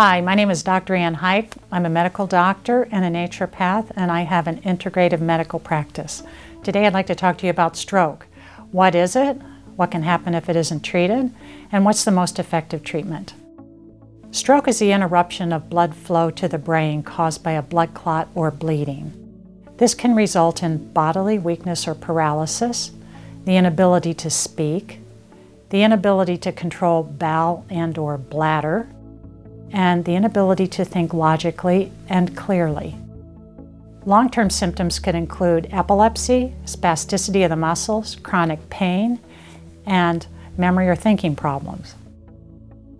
Hi, my name is Dr. Ann Huycke. I'm a medical doctor and a naturopath, and I have an integrative medical practice. Today I'd like to talk to you about stroke. What is it? What can happen if it isn't treated? And what's the most effective treatment? Stroke is the interruption of blood flow to the brain caused by a blood clot or bleeding. This can result in bodily weakness or paralysis, the inability to speak, the inability to control bowel and or bladder, and the inability to think logically and clearly. Long-term symptoms could include epilepsy, spasticity of the muscles, chronic pain, and memory or thinking problems.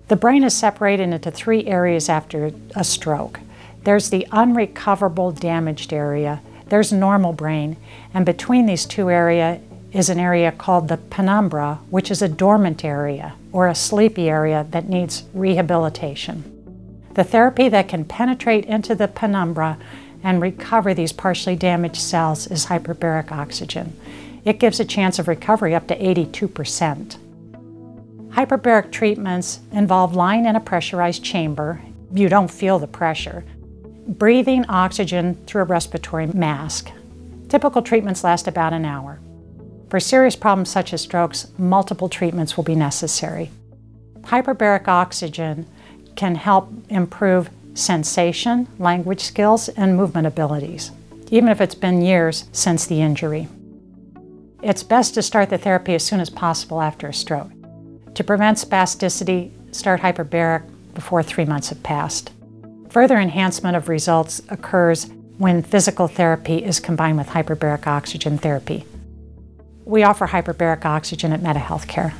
The brain is separated into three areas after a stroke. There's the unrecoverable damaged area, there's normal brain, and between these two areas is an area called the penumbra, which is a dormant area or a sleepy area that needs rehabilitation. The therapy that can penetrate into the penumbra and recover these partially damaged cells is hyperbaric oxygen. It gives a chance of recovery up to 82%. Hyperbaric treatments involve lying in a pressurized chamber. You don't feel the pressure. Breathing oxygen through a respiratory mask. Typical treatments last about an hour. For serious problems such as strokes, multiple treatments will be necessary. Hyperbaric oxygen can help improve sensation, language skills, and movement abilities, even if it's been years since the injury. It's best to start the therapy as soon as possible after a stroke. To prevent spasticity, start hyperbaric before three months have passed. Further enhancement of results occurs when physical therapy is combined with hyperbaric oxygen therapy. We offer hyperbaric oxygen at MettaHealthCare.